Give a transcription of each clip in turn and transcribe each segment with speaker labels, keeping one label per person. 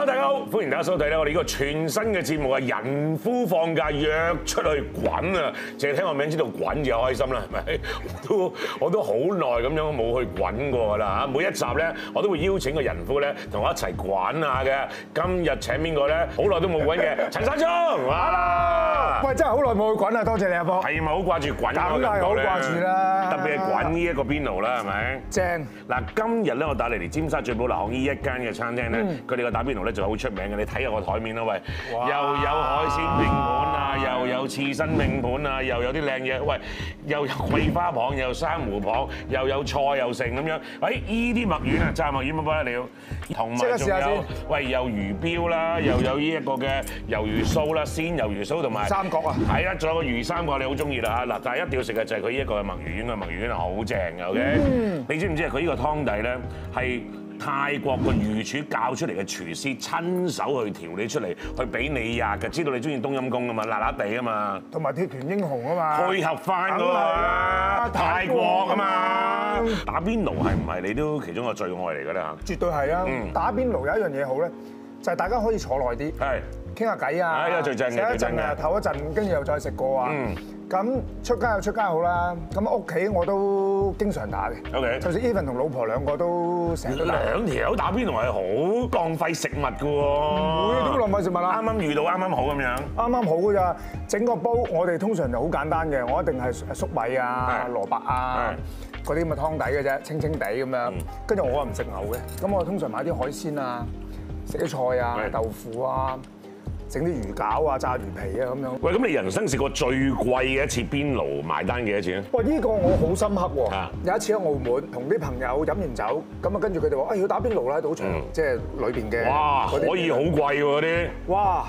Speaker 1: Hello，大家好，歡迎大家收睇咧我哋呢個全新嘅節目啊！人夫放假約出去滾啊！淨係聽個名知道滾就開心啦，係咪？我都我都好耐咁樣冇去滾過㗎啦嚇！每一集咧，我都會邀請個人夫咧同我一齊滾下嘅。今日請邊個咧？好耐都冇滾嘅陳山聰，哇！
Speaker 2: 喂，真係好耐冇去滾啦，多謝你阿波。
Speaker 1: 係咪好掛住滾
Speaker 2: 好掛住啦
Speaker 1: 特別係滾呢一個邊爐啦，係咪？
Speaker 2: 正，
Speaker 1: 嗱，今日咧我帶你嚟尖沙咀寶立巷呢一間嘅餐廳咧，
Speaker 2: 嗯
Speaker 1: 佢哋個打邊爐咧就好出名嘅。你睇下個台面啦，喂，又有海鮮拼盤啊，又有刺身拼盤啊，又有啲靚嘢，喂，又有桂花蚌，又有珊瑚蚌，又有菜又剩咁樣。喂，依啲墨魚啊，炸墨魚乜不得了，同埋仲有喂，有魚標啦，又有呢一個嘅魷魚酥啦，鮮魷魚酥同埋
Speaker 2: 三角啊
Speaker 1: 係啊，仲有個魚三角你好中意啦嚇嗱，但係一定要食嘅就係佢呢一個嘅墨魚丸嘅墨魚丸係好正嘅，OK？你知唔知啊？佢呢個湯底咧係泰國個御廚教出嚟嘅廚師親手去調理出嚟，去俾你呀嘅，知道你中意冬陰功啊嘛，辣辣地啊嘛，
Speaker 2: 同埋鐵拳英雄啊嘛。
Speaker 1: 配合翻
Speaker 2: 梗係
Speaker 1: 嗰個
Speaker 2: 啦
Speaker 1: 泰國啊嘛，打邊爐係唔係你都其中一個最愛嚟㗎啦
Speaker 2: 絕對係啊！
Speaker 1: 嗯
Speaker 2: 打邊爐有一樣嘢好咧，就係大家可以坐耐啲，
Speaker 1: 嚇？係
Speaker 2: 傾下偈啊，
Speaker 1: 係呢個最正嘅
Speaker 2: 食一陣啊，唞一陣，跟住又再食過啊
Speaker 1: 嗯。
Speaker 2: 咁出街有出街好啦，咁屋企我都經常打嘅。
Speaker 1: OK
Speaker 2: 就算 even 同老婆兩個都成日都打。
Speaker 1: 兩條打邊爐係好浪費食物㗎喎，
Speaker 2: 會點浪費食物啊
Speaker 1: 啱啱遇到啱啱好咁樣。
Speaker 2: 啱啱好㗎咋，整個煲我哋通常就好簡單嘅，我一定係粟米啊、
Speaker 1: 係
Speaker 2: 蘿蔔啊嗰啲咁嘅湯底嘅啫，清清地咁樣。跟住我唔食牛嘅，咁我通常買啲海鮮啊，食啲菜啊、豆腐啊，整啲魚餃啊、炸魚皮啊咁樣。
Speaker 1: 喂，咁你人生試過最貴嘅一次邊爐埋單幾多錢啊？
Speaker 2: 喂！呢個我好深刻
Speaker 1: 啊
Speaker 2: 喎。有一次喺澳門同啲朋友飲完酒，咁啊跟住佢哋話：，哎要打邊爐啦，喺賭場
Speaker 1: 嗯，
Speaker 2: 即係裏邊嘅。
Speaker 1: 哇，可以好貴喎嗰啲。
Speaker 2: 哇！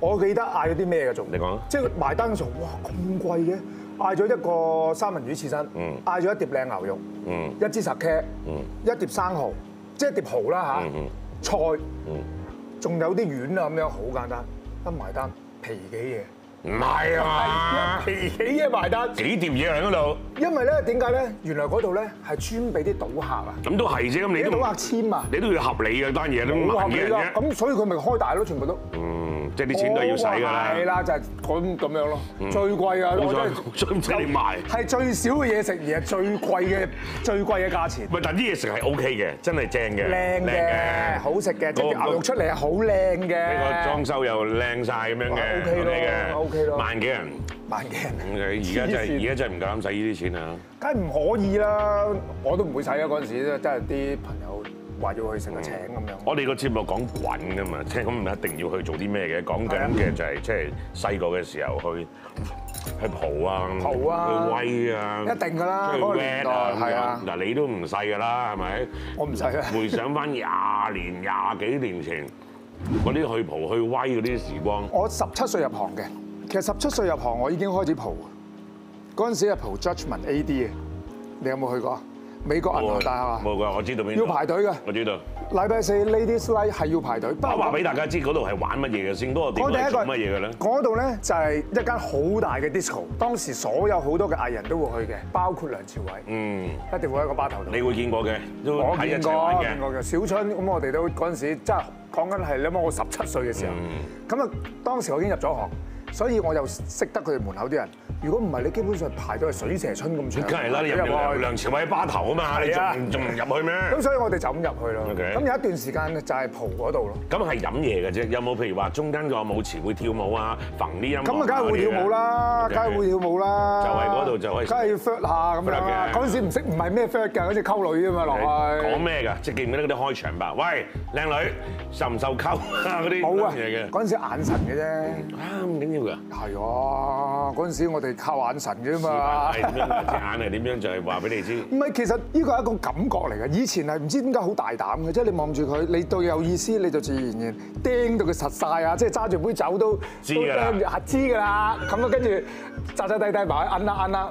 Speaker 2: 我記得嗌咗啲咩嘅仲？
Speaker 1: 你講啊
Speaker 2: 即係埋單嘅時候，哇咁貴嘅！嗌咗一個三文魚刺身，
Speaker 1: 嗯
Speaker 2: 嗌咗一碟靚牛肉，
Speaker 1: 嗯
Speaker 2: 一支十 K，一碟生蠔，即係一碟蠔啦
Speaker 1: 嗯嗯
Speaker 2: 嚇，菜，仲有啲丸啊咁樣，好簡單。一埋單皮幾嘢，
Speaker 1: 唔係啊嘛，
Speaker 2: 皮幾嘢埋單。
Speaker 1: 幾碟嘢喺嗰度，
Speaker 2: 因為咧點解咧？原來嗰度咧係專俾啲賭客啊，
Speaker 1: 咁都係啫。咁你都
Speaker 2: 俾賭客簽啊，
Speaker 1: 你都要合理嘅單嘢，都
Speaker 2: 好合理
Speaker 1: 啫。
Speaker 2: 咁所以佢咪開大咯，全部都。
Speaker 1: 嗯，即係啲錢都係要使㗎啦。
Speaker 2: 係啦，就係咁咁樣咯，最貴啊！我真係
Speaker 1: 最唔使你賣
Speaker 2: 係最少嘅嘢食，而係最貴嘅最貴嘅價錢。
Speaker 1: 喂，但啲嘢食係 O K 嘅，真係正嘅，
Speaker 2: 靚嘅，好食嘅，即牛肉出嚟係好靚嘅
Speaker 1: 呢個
Speaker 2: 嘅。
Speaker 1: 裝修又靚晒咁樣嘅
Speaker 2: ，OK 咯
Speaker 1: 嘅
Speaker 2: OK 咯
Speaker 1: 萬幾人。
Speaker 2: 萬幾人，
Speaker 1: 而家真係而家真係唔夠膽使呢啲錢啊！
Speaker 2: 梗係唔可以啦！我都唔會使啊！嗰陣時真係啲朋友話要去成個請咁樣。
Speaker 1: 我哋個節目講滾噶嘛，即係咁唔一定要去做啲咩嘅，講緊嘅就係即係細個嘅時候去去蒲啊，
Speaker 2: 蒲啊
Speaker 1: 去威啊，
Speaker 2: 一定㗎啦
Speaker 1: 出去
Speaker 2: 嗰個年代
Speaker 1: wet 啊，
Speaker 2: 係啊
Speaker 1: 嗱你都唔細㗎啦，係咪？
Speaker 2: 我唔細啊
Speaker 1: 回想翻廿年、廿幾年前嗰啲去蒲去威嗰啲時光，
Speaker 2: 我十七歲入行嘅，其實十七歲入行我已經開始蒲。嗰陣時係蒲 Judgment AD 嘅，你有冇去過啊？美國銀行大廈啊
Speaker 1: 冇㗎，我知道邊
Speaker 2: 要排隊㗎
Speaker 1: 我知道。
Speaker 2: 禮拜四 Ladies Night 係要排隊。
Speaker 1: 我話俾大家知嗰度係玩乜嘢嘅先，嗰個地方係做乜嘢嘅咧？
Speaker 2: 嗰度咧就係一間好大嘅 disco，當時所有好多嘅藝人都會去嘅，包括梁朝偉，
Speaker 1: 嗯，
Speaker 2: 一定會喺個吧頭度。
Speaker 1: 你會見過嘅，都
Speaker 2: 我
Speaker 1: 喺一
Speaker 2: 見過，
Speaker 1: 齊玩嘅。
Speaker 2: 見過嘅。小春咁，我哋都嗰陣時真係講緊係你諗下，我十七歲嘅時候，
Speaker 1: 嗯
Speaker 2: 咁啊當時我已經入咗行，所以我又識得佢哋門口啲人。如果唔係，你基本上排到係水蛇春咁長。
Speaker 1: 梗係啦，你入
Speaker 2: 去
Speaker 1: 梁朝偉巴頭啊嘛，你仲仲唔入去咩？
Speaker 2: 咁所以我哋就咁入去咯。咁有一段時間就係蒲嗰度咯。
Speaker 1: 咁係飲嘢嘅啫，有冇譬如話中間個舞池會跳舞啊，揈啲音樂
Speaker 2: 咁啊，梗係會跳舞啦，梗係會跳舞啦。
Speaker 1: 就係嗰度就可以
Speaker 2: 梗係要 flirt 下咁樣啦。嗰陣時唔識，唔係咩 flirt 㗎，嗰隻溝女啊嘛落去。
Speaker 1: 講咩㗎？即係記唔記得嗰啲開場白？喂，靚女，受唔受溝啊？嗰啲
Speaker 2: 冇啊。嗰陣時眼神嘅啫。
Speaker 1: 啊，唔緊要㗎。
Speaker 2: 係啊，嗰陣時我哋靠眼神嘅啫嘛。
Speaker 1: 係點樣？隻眼係點樣？就係話俾你知。
Speaker 2: 唔係，其實呢個係一個感覺嚟嘅。以前係唔知點解好大膽嘅，即係你望住佢，你對佢有意思，你就自然然盯到佢實晒啊！即係揸住杯酒都
Speaker 1: 知㗎啦
Speaker 2: 知㗎啦。咁啊，跟住扎扎低低埋，摁啦摁啦，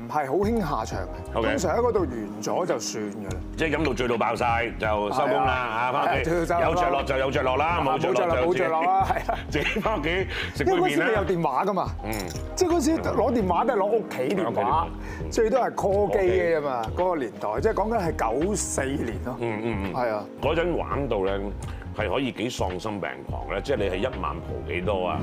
Speaker 2: 係好興下場通常喺嗰度完咗就算㗎啦。
Speaker 1: 即係飲到醉到爆晒就收工啦嚇，翻屋企有着落就有着落啦，冇着落就
Speaker 2: 冇着落啦，係啊。
Speaker 1: 自己翻屋企食杯
Speaker 2: 因為嗰時你有。電話噶嘛，
Speaker 1: 嗯
Speaker 2: 即係嗰時攞電話都係攞屋企電話，最多係 call 機嘅啫嘛。嗰個年代，即係講緊係九四年咯。
Speaker 1: 嗯嗯嗯。
Speaker 2: 係啊，
Speaker 1: 嗰陣玩到咧係可以幾喪心病狂咧，即係你係一晚蒲幾多啊？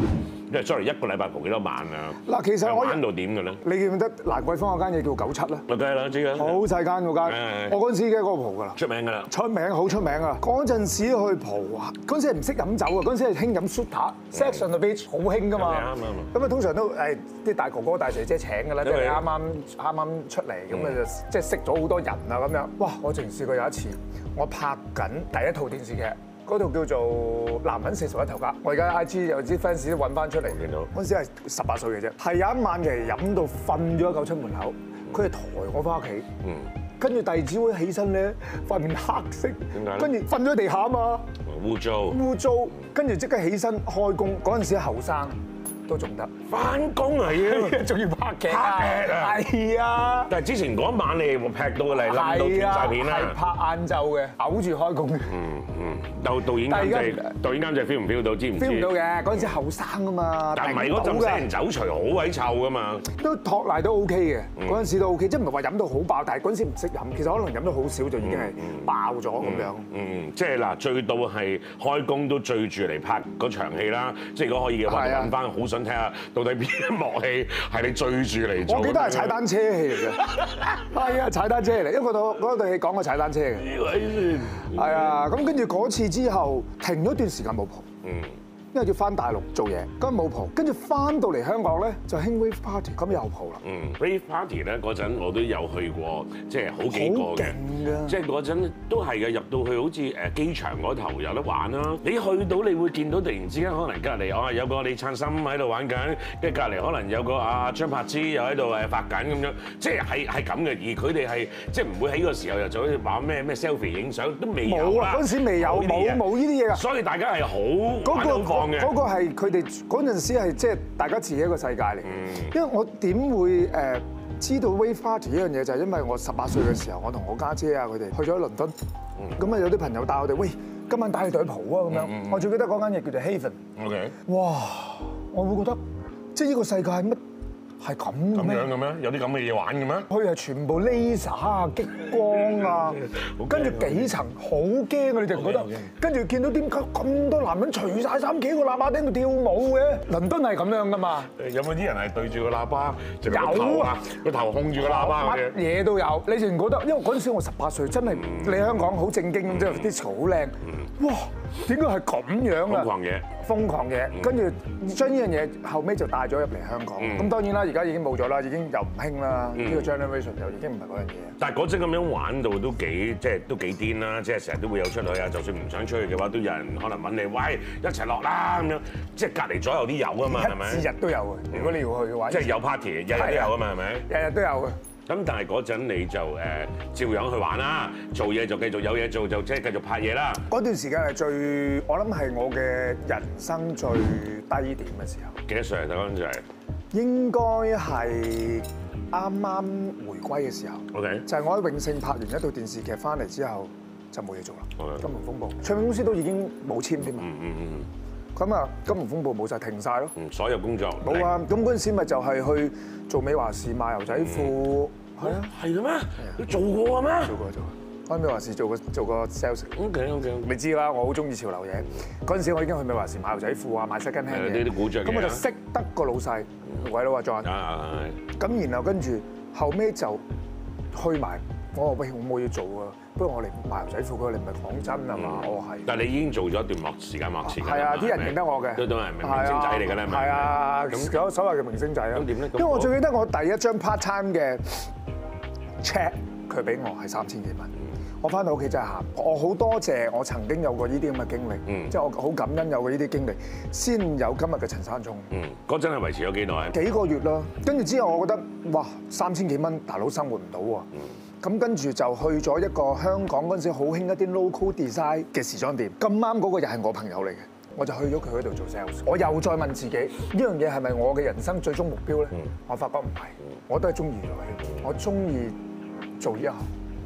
Speaker 1: 因為 sorry 一個禮拜蒲幾多晚啊？
Speaker 2: 嗱其實我
Speaker 1: 係玩到點嘅咧？
Speaker 2: 你記唔記得蘭桂坊嗰間嘢叫九七咧？
Speaker 1: 咪梗係啦，知嘅。
Speaker 2: 好細間嗰間，我嗰陣時已經喺嗰度蒲㗎啦。
Speaker 1: 出名㗎啦。
Speaker 2: 出名好出名啊！嗰陣時去蒲啊，嗰陣時係唔識飲酒啊，嗰陣時係興飲 Sutter、Sex on the Beach 好興㗎嘛
Speaker 1: 啱。
Speaker 2: 咁啊，通常都誒啲大哥哥大姐姐請㗎啦，即係啱啱啱啱出嚟，咁啊就即係識咗好多人啊咁樣。哇！我仲試過有一次，我拍緊第一套電視劇。嗰套叫做《男人四十一頭家》，我而家 I G 有啲 fans 都揾翻出嚟。
Speaker 1: 見到
Speaker 2: 嗰陣時係十八歲嘅啫，係有一晚其實飲到瞓咗喺九七門口，佢係抬我翻屋企。
Speaker 1: 嗯。
Speaker 2: 跟住第二朝起身咧，塊面黑色，
Speaker 1: 點解咧
Speaker 2: 跟住瞓咗地下啊嘛，
Speaker 1: 污糟。
Speaker 2: 污糟，跟住即刻起身開工。嗰陣時後生都仲得，
Speaker 1: 翻工啊要。
Speaker 2: 仲要拍劇啊，
Speaker 1: 拍劇啊
Speaker 2: 係啊，
Speaker 1: 但係之前嗰一晚你冇劈到嚟冧到斷
Speaker 2: 係啊，
Speaker 1: 晒片啦。
Speaker 2: 拍晏晝嘅，嘔住開工嘅
Speaker 1: 嗯嗯，導導演監
Speaker 2: 但係而
Speaker 1: 製導演監製 feel 唔 feel 到？知唔知
Speaker 2: ，feel 唔到嘅。嗰陣時後生啊嘛，
Speaker 1: 但係唔係嗰陣
Speaker 2: 頂到㗎
Speaker 1: 死人走除好鬼臭噶嘛？
Speaker 2: 都托賴都 OK 嘅，
Speaker 1: 嗯
Speaker 2: 嗰陣時都 OK，即係唔係話飲到好爆，但係嗰陣時唔識飲，其實可能飲到好少就已經係爆咗咁樣。
Speaker 1: 嗯，即係嗱，醉到係開工都醉住嚟拍嗰場戲啦。即係如果可以嘅話，揾翻好想睇下到底邊一幕戲係你追住嚟做。
Speaker 2: 我記得係踩單車戲嚟嘅，係啊，踩單車嚟，因為嗰套嗰對戲講過踩單車嘅。
Speaker 1: 呢位先。
Speaker 2: 係啊，咁跟住嗰次之後停咗段時間冇蒲，
Speaker 1: 嗯。
Speaker 2: 因為要翻大陸做嘢，咁冇蒲，跟住翻到嚟香港咧就興 wave party，咁又蒲啦。
Speaker 1: 嗯，rave party 咧嗰陣我都有去過，即係好幾個
Speaker 2: 好
Speaker 1: 嘅即係嗰陣都係嘅，入到去好似誒機場嗰頭有得玩啦。你去到你會見到突然之間可能隔離哦有個李燦森喺度玩緊，跟住隔離可能有個阿張柏芝又喺度誒發緊咁樣，即係係係咁嘅。而佢哋係即係唔會喺個時候又做啲玩咩咩 selfie 影相，都未有啦
Speaker 2: 嗰陣時未有，冇冇呢啲嘢㗎。
Speaker 1: 所以大家係好
Speaker 2: 嗰個嗰個係佢哋嗰陣時係即係大家自己一個世界嚟嘅。因為我點會誒知道 wave party 呢樣嘢，就係因為我十八歲嘅時候，我同我家姐啊佢哋去咗倫敦，咁啊有啲朋友帶我哋，喂，今晚帶你哋去蒲啊咁樣。我最記得嗰間嘢叫做 Haven。
Speaker 1: OK，
Speaker 2: 哇！我會覺得即係呢個世界乜係咁？
Speaker 1: 咁樣嘅咩？有啲咁嘅嘢玩嘅咩？
Speaker 2: 佢係全部 laser 啊、激光啊，跟住幾層，好驚啊！你哋唔覺得？跟住見到點解咁多男人除晒衫，幾個喇叭頂度跳舞嘅？倫敦係咁樣噶嘛？
Speaker 1: 有冇啲人係對住個喇叭，就個
Speaker 2: 有啊
Speaker 1: 頭啊，個頭控住個喇叭
Speaker 2: 乜
Speaker 1: 嘅？
Speaker 2: 嘢都有。你仲覺得？因為嗰陣時我十八歲，真係
Speaker 1: 嗯
Speaker 2: 你香港好正經咁，即係 disco 好靚。哇！點解係咁樣啊？
Speaker 1: 瘋狂嘢。
Speaker 2: 瘋狂嘢，跟住將呢樣嘢後尾就帶咗入嚟香港。
Speaker 1: 嗯
Speaker 2: 咁當然啦，而家已經冇咗啦，已經又唔興啦。呢個 generation 又已經唔係嗰樣嘢。
Speaker 1: 但係嗰陣咁樣玩到都幾即係都幾癲啦！即係成日都會有出去啊，就算唔想出去嘅話，都有人可能揾你，喂一齊落啦咁樣。即係隔離左右啲有啊嘛，係咪？
Speaker 2: 一日都有嘅。如果你要去嘅話，
Speaker 1: 即係有 party，日日都有啊嘛，係咪？
Speaker 2: 日日都有嘅。
Speaker 1: 咁但係嗰陣你就誒照樣去玩啦，做嘢就繼續有嘢做，就即係繼續拍嘢啦。
Speaker 2: 嗰段時間係最，我諗係我嘅人生最低點嘅時候，
Speaker 1: 幾多歲啊？嗰陣就係
Speaker 2: 應該係啱啱回歸嘅時候
Speaker 1: ，OK。
Speaker 2: 就係我喺永盛拍完一套電視劇翻嚟之後就冇嘢做啦。金融風暴，唱片公司都已經冇簽添嘛。
Speaker 1: 嗯嗯嗯
Speaker 2: 咁啊，金融風暴冇晒，停晒咯。
Speaker 1: 嗯，所有工作
Speaker 2: 冇啊！咁嗰陣時咪就係去做美華士賣牛仔褲，係啊，
Speaker 1: 係嘅咩？你做過嘅咩
Speaker 2: 做過做過。我喺美華士做個做個 sales。
Speaker 1: ？OK OK。
Speaker 2: 你知啦，我好中意潮流嘢。嗰陣時我已經去美華士買牛仔褲啊，買 second hand
Speaker 1: 係。呢啲古
Speaker 2: 咁我就識得個老細，鬼佬話 John。
Speaker 1: 啊
Speaker 2: 咁然後跟住後尾就去埋，我話喂，我冇嘢做啊，不如我嚟賣牛仔褲。佢話你唔係講真啊嘛？我話係。
Speaker 1: 但係你已經做咗一段幕時間幕前
Speaker 2: 係啊，啲人認得我嘅，
Speaker 1: 都都係明明星仔嚟㗎啦，係
Speaker 2: 啊，
Speaker 1: 咁
Speaker 2: 所所謂嘅明星仔啊。
Speaker 1: 咁點咧
Speaker 2: 因為我
Speaker 1: 我
Speaker 2: 最記得我第一張 part time 嘅 check，佢俾我係三千幾蚊。我翻到屋企真係喊，我好多謝我曾經有過呢啲咁嘅經歷，
Speaker 1: 嗯
Speaker 2: 即係我好感恩有過呢啲經歷，先有今日嘅陳山聰。
Speaker 1: 嗯，嗰陣係維持咗幾耐？
Speaker 2: 幾個月啦，跟住之後我覺得哇三千幾蚊大佬生活唔到喎，咁跟住就去咗一個香港嗰陣時好興一啲 local design 嘅時裝店，咁啱嗰個又係我朋友嚟嘅，我就去咗佢嗰度做 sales。我又再問自己呢樣嘢係咪我嘅人生最終目標咧？我發覺唔係，我都係中意女，我中意做呢一行。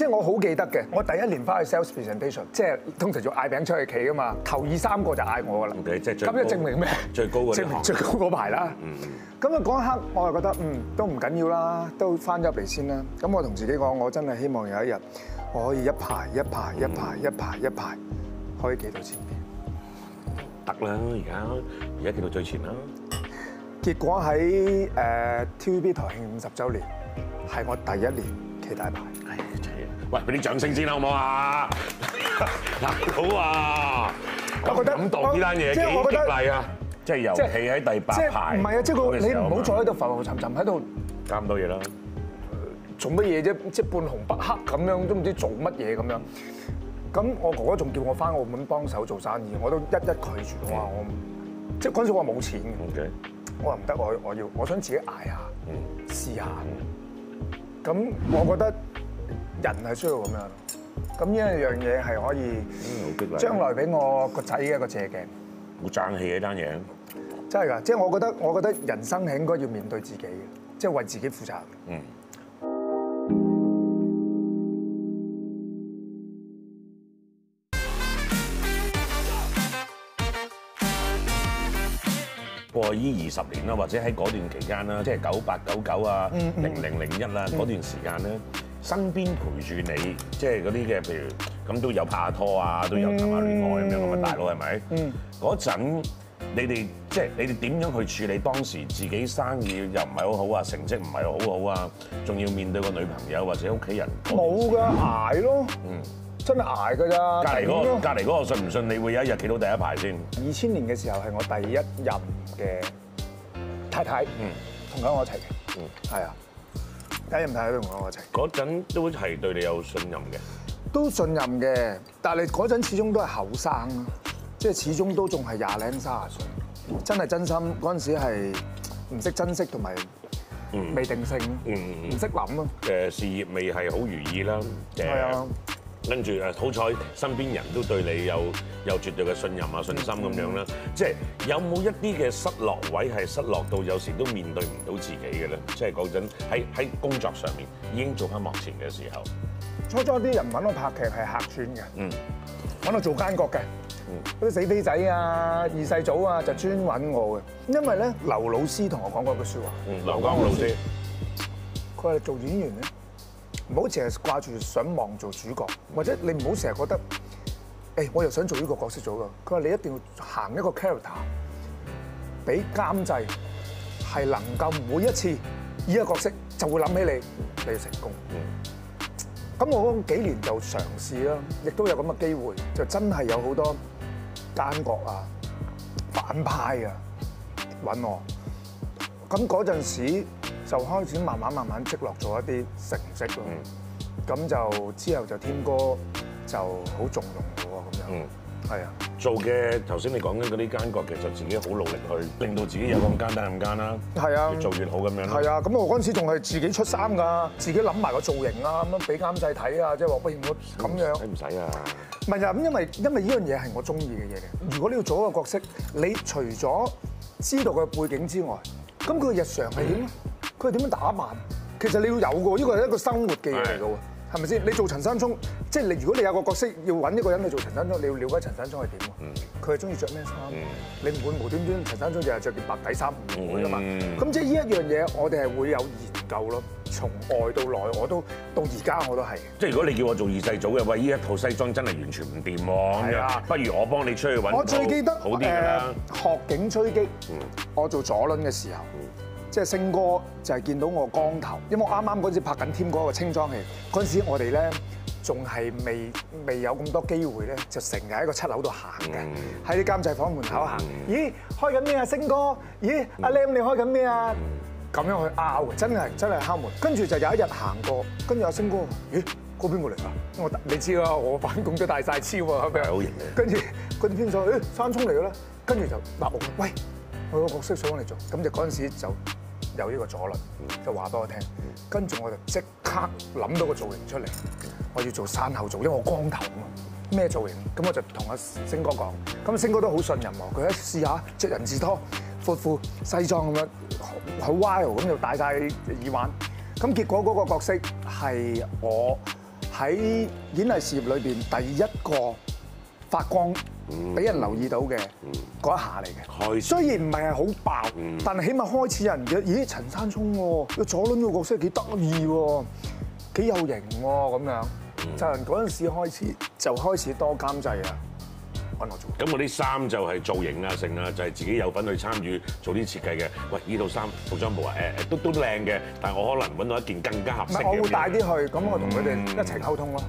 Speaker 2: 即係我好記得嘅。我第一年翻去 sales presentation，即係通常做嗌餅出去企噶嘛，頭二三個就嗌我噶啦。
Speaker 1: 即係
Speaker 2: 咁就證明咩？
Speaker 1: 最高嗰
Speaker 2: 最高嗰排啦。咁啊嗰一刻我就覺得嗯都唔緊要啦，都翻入嚟先啦。咁我同自己講，我真係希望有一日我可以一排一排一排一排一排可以企到前邊。
Speaker 1: 得啦，而家而家企到最前啦。
Speaker 2: 結果喺誒 TVB 台慶五十週年係我第一年企大牌。
Speaker 1: 喂，俾啲掌聲先啦，好唔好啊？大佬啊，
Speaker 2: 我覺得
Speaker 1: 感動呢單嘢幾激勵啊！即係由
Speaker 2: 即係
Speaker 1: 企喺第八排，
Speaker 2: 唔係啊！即係個你唔好再喺度浮浮沉沉喺度
Speaker 1: 搞咁多嘢啦。
Speaker 2: 做乜嘢啫？即係半紅不黑咁樣，都唔知做乜嘢咁樣。咁我哥哥仲叫我翻澳門幫手做生意，我都一一拒絕。我話我即係嗰陣時我話冇錢嘅
Speaker 1: ，O K，
Speaker 2: 我話唔得，我我要我想自己捱下
Speaker 1: 嗯
Speaker 2: 試下。咁我覺得人係需要咁樣。咁呢一樣嘢係可以。將來俾我個仔嘅一個借鏡。
Speaker 1: 好爭氣嘅呢單嘢。
Speaker 2: 真係㗎，即係我覺得，我覺得人生係應該要面對自己嘅，即係為自己負責。
Speaker 1: 嗯。過依二十年啦，或者喺嗰段期間啦，即係九八九九啊、零零零一啊嗰段時間咧，身邊陪住你，即係嗰啲嘅，譬如咁都有拍下拖啊，都有談下戀愛咁樣咁啊，大佬係咪？嗰陣你哋即係你哋點樣去處理當時自己生意又唔係好好啊，成績唔係好好啊，仲要面對個女朋友或者屋企人
Speaker 2: 冇㗎，捱咯，
Speaker 1: 嗯。
Speaker 2: 真係捱㗎咋。
Speaker 1: 隔離嗰個隔離嗰個信唔信你會有一日企到第一排先？
Speaker 2: 二千年嘅時候係我第一任嘅太太，嗯。同緊我一齊嘅，
Speaker 1: 嗯。
Speaker 2: 係啊，第一任太太都同我一齊，
Speaker 1: 嗰陣都係對你有信任嘅。
Speaker 2: 都信任嘅，但係嗰陣始終都係後生咯，即係始終都仲係廿零卅歲，真係真心嗰陣時係唔識珍惜同埋未定性，
Speaker 1: 嗯。
Speaker 2: 唔識諗咯，
Speaker 1: 誒事業未係好如意啦，誒。
Speaker 2: 係啊，
Speaker 1: 跟住誒好彩身邊人都對你有有絕對嘅信任啊信心咁樣啦，即係有冇一啲嘅失落位係失落到有時都面對唔到自己嘅咧？即係嗰陣喺喺工作上面已經做翻幕前嘅時候，
Speaker 2: 初初啲人揾我拍劇係客串嘅，
Speaker 1: 嗯。
Speaker 2: 揾我做奸角嘅，嗰啲死飛仔啊、二世祖啊就專揾我嘅，因為咧劉老師同我講過句説話，
Speaker 1: 嗯，劉江老師，
Speaker 2: 佢話你做演員咧，唔好成日掛住想望做主角，或者你唔好成日覺得，誒我又想做呢個角色做㗎。佢話你一定要行一個 character，俾監製係能夠每一次呢個角色就會諗起你，你要成功。咁我嗰幾年就嘗試啦，亦都有咁嘅機會，就真係有好多奸角啊、反派啊揾我。咁嗰陣時就開始慢慢慢慢積落咗一啲成績咯。咁、就之後就天哥就好重用我咁樣。
Speaker 1: 嗯
Speaker 2: 係啊，
Speaker 1: 做嘅頭先你講緊嗰啲奸角，其實自己好努力去令到自己有咁奸得咁奸啦，
Speaker 2: 係啊
Speaker 1: 越做越好咁樣啦。
Speaker 2: 係啊，咁我嗰陣時仲係自己出衫㗎，自己諗埋個造型啊，咁樣俾監製睇啊，即係話不如我咁樣。
Speaker 1: 使唔使啊？
Speaker 2: 唔係啊，咁因為因為呢樣嘢係我中意嘅嘢嚟。如果你要做一個角色，你除咗知道佢背景之外，咁佢日常係點咧？佢係點樣打扮？其實你要有嘅喎，呢個係一個生活嘅嘢嚟嘅喎，係咪先？你做陳山聰，即係你如果你有個角色要揾一個人去做陳山聰，你要了解陳山聰係點喎？佢係中意着咩衫？你唔會無端端陳山聰就係着件白底衫，唔會噶嘛。
Speaker 1: 嗯
Speaker 2: 咁即係呢一樣嘢，我哋係會有研究咯。從外到內，我都到而家我都係。
Speaker 1: 即係如果你叫我做二世祖嘅，喂，呢一套西裝真係完全唔掂喎，
Speaker 2: 係啊，
Speaker 1: 不如我幫你出去揾
Speaker 2: 我最記得
Speaker 1: 好啲㗎啦。
Speaker 2: 誒學警追擊，我做左輪嘅時候，即係星哥就係見到我光頭，因為我啱啱嗰陣時拍緊添嗰個清裝戲，嗰陣時我哋咧仲係未未有咁多機會咧，就成日喺個七樓度行嘅，喺啲監製房門口行。咦，開緊咩啊，星哥？咦，阿 Lam 你開緊咩啊？咁樣去拗嘅，真係真係敲門。跟住就有一日行過，跟住阿星哥：咦，嗰邊過嚟㗎？我你知啦，我反共都大晒超啊，咁樣
Speaker 1: 好型嘅
Speaker 2: 跟住嗰啲編手誒山聰嚟㗎啦，跟住就答我喂，我有個角色想揾你做，咁就嗰陣時就有呢個左輪，就話俾我聽，跟住我就即刻諗到個造型出嚟，我要做山後造，因為我光頭啊嘛。咩造型？咁我就同阿星哥講，咁星哥都好信任我，佢一試下着人字拖、闊褲、西裝咁樣，好好 wild 咁就戴晒耳環。咁結果嗰個角色係我喺演藝事業裏邊第一個發光俾人留意到嘅嗰一下嚟嘅。雖然唔係係好爆，但係起碼開始有人嘅，咦陳山聰喎，個左輪個角色幾得意喎，幾有型喎咁樣。就係嗰陣時開始就開始多監製啊，揾我做。
Speaker 1: 咁我啲衫就係造型啊、成啊，就係自己有份去參與做啲設計嘅。喂，呢套衫服裝部啊，誒誒都都靚嘅，但係我可能揾到一件更加合
Speaker 2: 唔係，
Speaker 1: 適嘅。
Speaker 2: 我會帶啲去，咁我同佢哋一齊溝通咯。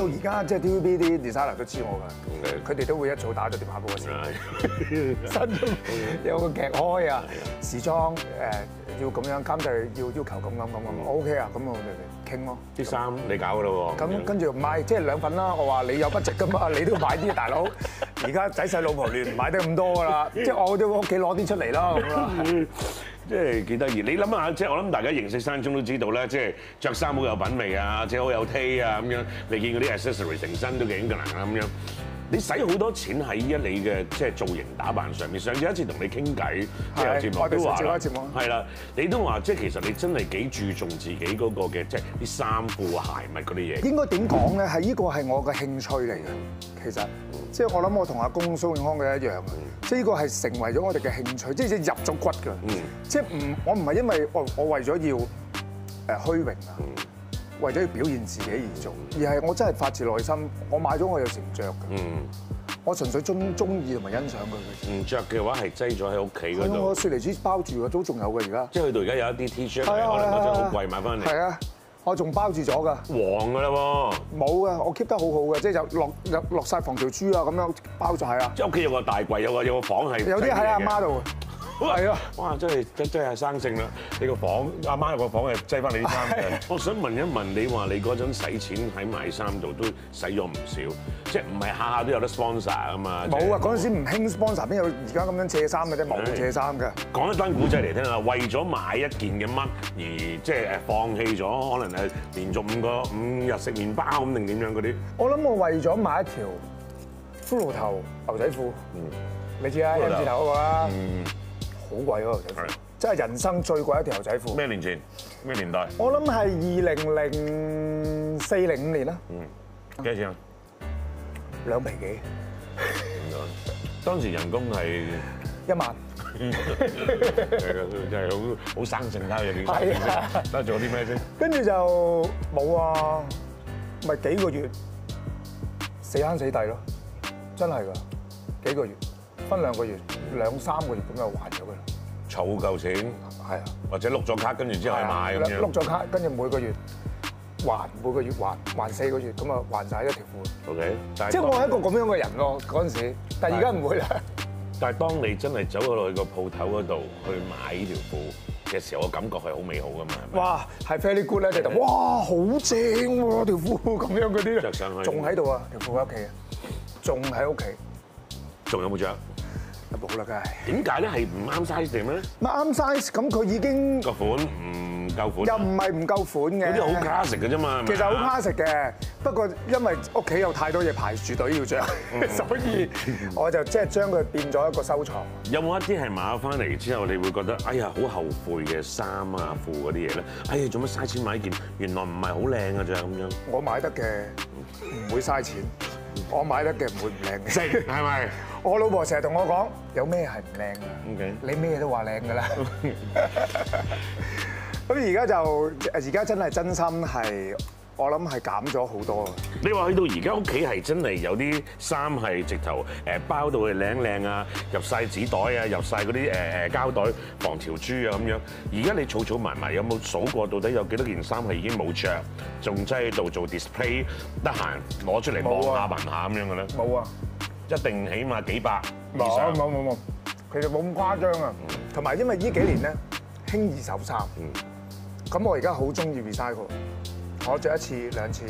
Speaker 2: 到而家即係 TVB 啲 designer 都知我㗎，佢哋都會一早打咗電話俾我先。
Speaker 1: 係
Speaker 2: 新中有個劇開啊，時裝誒要咁樣監製要要求咁咁咁咁，OK 啊，咁我哋傾咯。
Speaker 1: 啲衫你搞㗎咯喎。
Speaker 2: 咁跟住買即係兩份啦。我話你有 budget 噶嘛，你都買啲大佬。而家仔細老婆亂唔買得咁多㗎啦，即係我都屋企攞啲出嚟啦咁啦。
Speaker 1: 即係幾得意，你諗下，即係我諗大家認識山中都知道咧，即係着衫好有品味啊，即係好有 taste 啊咁樣。你見嗰啲 accessory 成身都幾英格蘭啊咁樣。你使好多錢喺一你嘅即係造型打扮上面。上次一次同你傾偈，即係有節目都話係啦，你都話即係其實你真係幾注重自己嗰個嘅即係啲衫褲鞋襪嗰啲嘢。
Speaker 2: 應該點講咧？係呢個係我嘅興趣嚟嘅。其實即係我諗我同阿公蘇永康嘅一樣嘅，即係呢個係成為咗我哋嘅興趣，即係入咗骨㗎。即係唔我唔係因為我我為咗要誒虛榮啊，為咗要表現自己而做，而係我真係發自內心，我買咗我有成着嘅。
Speaker 1: 嗯，
Speaker 2: 我純粹中中意同埋欣賞佢嘅。
Speaker 1: 唔着嘅話係擠咗喺屋企嗰
Speaker 2: 係啊，我
Speaker 1: 度，
Speaker 2: 雪梨紙包住嘅都仲有嘅而家。
Speaker 1: 即係去到而家有一啲 T-shirt
Speaker 2: 係啊
Speaker 1: 可能嗰張好貴買翻嚟，
Speaker 2: 係啊，我仲包住咗㗎。
Speaker 1: 黃㗎啦喎。
Speaker 2: 冇啊，我 keep 得好好嘅，即係就落落落曬防條珠啊，咁樣包就係啊。
Speaker 1: 即係屋企有個大櫃，有個有個房係
Speaker 2: 有啲喺阿媽度，係啊。
Speaker 1: 哇！真係真真係生性啦！你個房阿媽有個房係擠翻你啲衫嘅。我想問一問你話你嗰陣使錢喺買衫度都使咗唔少，即係唔係下下都有得 sponsor 啊嘛？
Speaker 2: 冇啊！嗰陣時唔興 sponsor，邊有而家咁樣借衫嘅啫，冇借衫嘅。
Speaker 1: 講一單古仔嚟聽下，為咗買一件嘅乜而即係誒放棄咗，可能係連續五個五日食麵包咁定點樣嗰啲？
Speaker 2: 我諗我為咗買一條骷髏頭牛仔褲，你知啦，人字頭嗰個啦，好貴嗰個牛仔褲，真係人生最貴一條牛仔褲。
Speaker 1: 咩年前？咩年代？
Speaker 2: 我諗係二零零四零五年啦，嗯
Speaker 1: 幾多錢啊？
Speaker 2: 兩皮幾
Speaker 1: 當時人工係
Speaker 2: 一萬。
Speaker 1: 誒真係好好生性啦，有件衫。
Speaker 2: 係啊
Speaker 1: 得做啲咩先？
Speaker 2: 跟住就冇啊，咪幾個月死慳死抵咯，真係㗎幾個月，分兩個月、兩三個月咁就還咗佢啦。
Speaker 1: 儲夠錢，
Speaker 2: 係啊，
Speaker 1: 或者碌咗卡，跟住之後去買咁樣。
Speaker 2: 碌咗卡，跟住每個月還，每個月還，還四個月，咁啊還晒一條褲。
Speaker 1: OK，
Speaker 2: 即係我係一個咁樣嘅人咯，嗰陣時，但係而家唔會啦。
Speaker 1: 但係當你真係走咗落去個鋪頭嗰度去買呢條褲嘅時候，我感覺係好美好噶嘛？
Speaker 2: 哇，係 very good 咧，哇好正喎條褲咁樣嗰啲
Speaker 1: 着上去
Speaker 2: 仲喺度啊條褲喺屋企啊，仲喺屋企，
Speaker 1: 仲有冇着？
Speaker 2: 冇啦梗係。
Speaker 1: 點解咧？係唔啱 size 定咩？
Speaker 2: 唔啱 size，咁佢已經
Speaker 1: 個款唔夠款。
Speaker 2: 又唔係唔夠款嘅。
Speaker 1: 嗰啲好 classic 嘅啫嘛。
Speaker 2: 其實好 classic 嘅，不過因為屋企有太多嘢排住隊要着，所以我就即係將佢變咗一個收藏。
Speaker 1: 有冇一啲係買咗翻嚟之後，你會覺得哎呀好後悔嘅衫啊褲嗰啲嘢咧？哎呀做乜嘥錢買件原來唔係好靚嘅啫咁樣。
Speaker 2: 我買得嘅唔會嘥錢，我買得嘅唔會唔靚嘅。
Speaker 1: 係係咪
Speaker 2: 我老婆成日同我講，有咩係唔靚啊
Speaker 1: ？？OK。
Speaker 2: 你咩都話靚㗎啦。咁而家就而家真係真心係，我諗係減咗好多啊。
Speaker 1: 你話去到而家屋企係真係有啲衫係直頭誒包到佢靚靚啊，入晒紙袋啊，入晒嗰啲誒誒膠袋防潮珠啊咁樣。而家你儲儲埋埋有冇數過到底有幾多件衫係已經冇着，仲擠喺度做 display，得閒攞出嚟望下聞下咁樣嘅咧？
Speaker 2: 冇啊！
Speaker 1: 一定起碼幾百以
Speaker 2: 冇
Speaker 1: 上。
Speaker 2: 冇冇冇，其實冇咁誇張啊。同埋因為呢幾年咧興二手衫，咁我而家好中意 recycle，我着一次兩次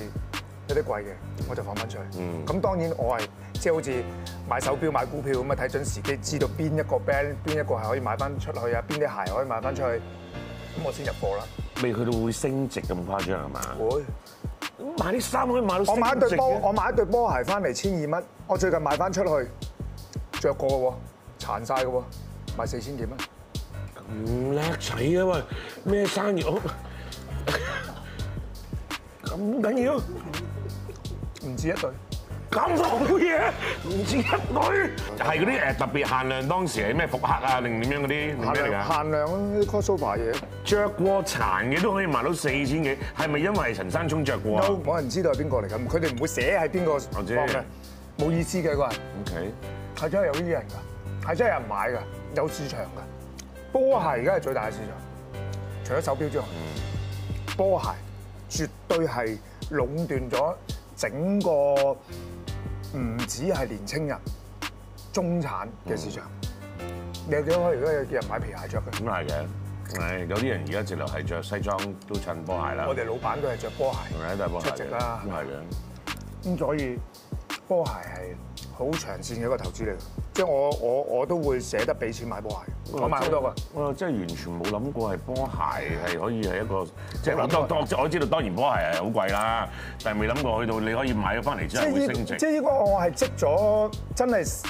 Speaker 2: 有啲貴嘅，我就放翻出去。
Speaker 1: 嗯
Speaker 2: 咁當然我係即係好似買手錶買股票咁啊，睇準時機，知道邊一個 band 邊一個係可以買翻出去啊，邊啲鞋可以買翻出去，咁我先入貨啦。
Speaker 1: 未去到會升值咁誇張係嘛？
Speaker 2: 會。
Speaker 1: 買啲衫可以買到
Speaker 2: 我買一對波，我買一對波鞋翻嚟千二蚊，我最近買翻出去着過嘅喎，殘晒嘅喎，賣四千幾蚊。
Speaker 1: 唔叻仔啊喂！咩生意好咁緊要？
Speaker 2: 唔止一對，
Speaker 1: 咁好嘢，唔止一對，係嗰啲誒特別限量，當時係咩復刻啊定點樣嗰啲嚟
Speaker 2: 限量
Speaker 1: 㗎？
Speaker 2: 限量啲 crossover 嘢，
Speaker 1: 着過殘嘅都可以賣到四千幾，係咪因為陳山聰着過啊？
Speaker 2: 都冇人知道係邊個嚟㗎，佢哋唔會寫係邊個放嘅，冇意思嘅嗰人
Speaker 1: ，？OK，
Speaker 2: 係真係有呢啲人㗎，係真係有人買㗎，有市場㗎。波鞋而家係最大嘅市場，除咗手錶之外，波鞋絕對係壟斷咗整個唔止係年青人、中產嘅市場。你有幾多而家有啲人買皮鞋着嘅？
Speaker 1: 咁係嘅。係有啲人而家直頭係着西裝都襯波鞋啦，
Speaker 2: 我哋老闆都係着波鞋。
Speaker 1: 係咪都係波鞋嘅
Speaker 2: 出席啦
Speaker 1: 咁係嘅。
Speaker 2: 咁所以波鞋係好長線嘅一個投資嚟嘅，即係我我我都會捨得俾錢買波鞋，我買好多個。
Speaker 1: 我真係完全冇諗過係波鞋係可以係一個，即係當當我知道當然波鞋係好貴啦，但係未諗過去到你可以買咗翻嚟之後會升值
Speaker 2: 即。係呢個我係積咗真係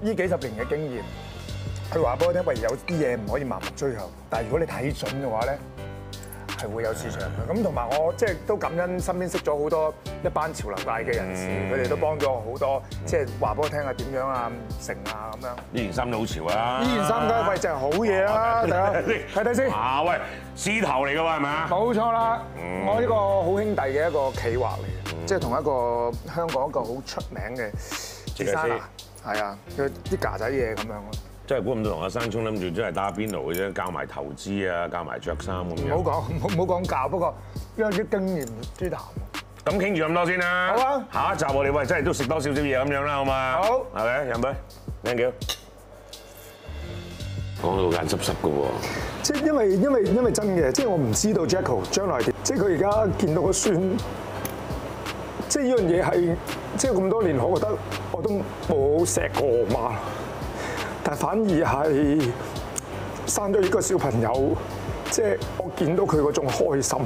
Speaker 2: 呢幾十年嘅經驗，佢話俾我聽，喂有啲嘢唔可以盲目追求，但係如果你睇準嘅話咧，係會有市場嘅。咁同埋我即係都感恩身邊識咗好多一班潮流界嘅人士，佢哋都幫咗我好多，即係話俾我聽下點樣啊成啊咁樣。
Speaker 1: 依件衫都好潮啊！
Speaker 2: 依件衫梗係喂真係好嘢啦，大家 睇睇先。
Speaker 1: 啊喂，獅頭嚟㗎喎係咪啊？
Speaker 2: 冇錯啦，我呢個好兄弟嘅一個企劃嚟嘅，即係同一個香港一個好出名嘅
Speaker 1: 設計師
Speaker 2: designer，係啊，佢啲架仔嘢咁樣咯。
Speaker 1: 真係估唔到同阿生聰諗住真係打邊爐嘅啫，教埋投資啊，教埋着衫咁樣。
Speaker 2: 唔好講，唔好唔好講教，不過因為啲經驗之談。
Speaker 1: 咁傾住咁多先啦。
Speaker 2: 好啊
Speaker 1: 下一集我哋喂真係都食多少少嘢咁樣啦，好嘛？
Speaker 2: 好
Speaker 1: 係咪？飲杯，thank you。講到眼濕濕嘅喎。
Speaker 2: 即係因為因為因為真嘅，即係我唔知道 Jacko 將來點，即係佢而家見到個孫，即係呢樣嘢係即係咁多年，我覺得我都冇錫過我媽，但反而係生咗呢個小朋友，即係我見到佢嗰種開心。